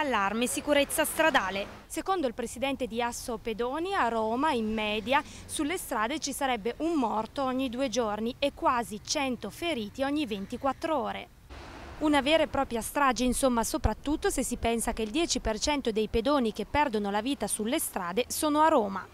allarme sicurezza stradale. Secondo il presidente di Asso Pedoni, a Roma in media sulle strade ci sarebbe un morto ogni due giorni e quasi 100 feriti ogni 24 ore. Una vera e propria strage, insomma, soprattutto se si pensa che il 10% dei pedoni che perdono la vita sulle strade sono a Roma.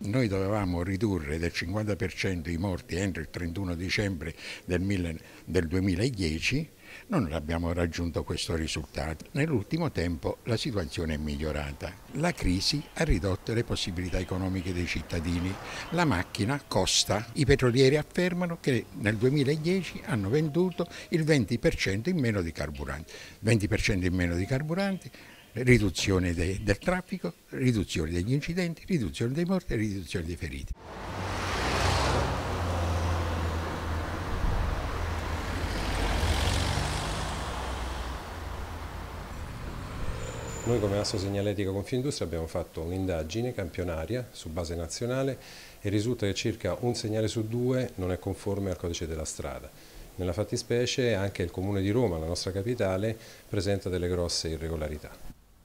Noi dovevamo ridurre del 50% i morti entro il 31 dicembre del, 2010, non abbiamo raggiunto questo risultato. Nell'ultimo tempo la situazione è migliorata. La crisi ha ridotto le possibilità economiche dei cittadini. La macchina costa. I petrolieri affermano che nel 2010 hanno venduto il 20% in meno di carburanti. 20% in meno di carburanti riduzione de, del traffico, riduzione degli incidenti, riduzione dei morti e riduzione dei feriti. Noi come Asso Segnaletica Confindustria abbiamo fatto un'indagine campionaria su base nazionale e risulta che circa un segnale su due non è conforme al codice della strada. Nella fattispecie anche il Comune di Roma, la nostra capitale, presenta delle grosse irregolarità.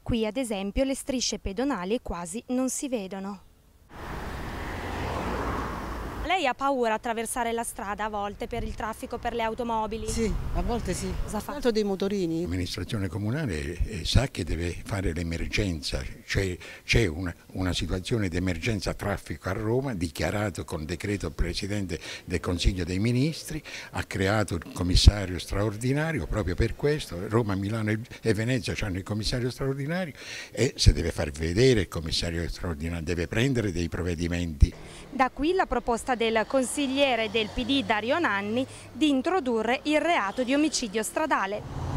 Qui ad esempio le strisce pedonali quasi non si vedono. Lei ha paura a attraversare la strada a volte per il traffico, per le automobili? Sì, a volte sì. Cosa fa? Tanto dei motorini. L'amministrazione comunale eh, sa che deve fare l'emergenza, c'è, c'è una, una, situazione di emergenza traffico a Roma, dichiarato con decreto il Presidente del Consiglio dei Ministri, ha creato il commissario straordinario proprio per questo, Roma, Milano e Venezia hanno il commissario straordinario e se deve far vedere il commissario straordinario, deve prendere dei provvedimenti. Da qui la proposta proposta del consigliere del PD Dario Nanni di introdurre il reato di omicidio stradale.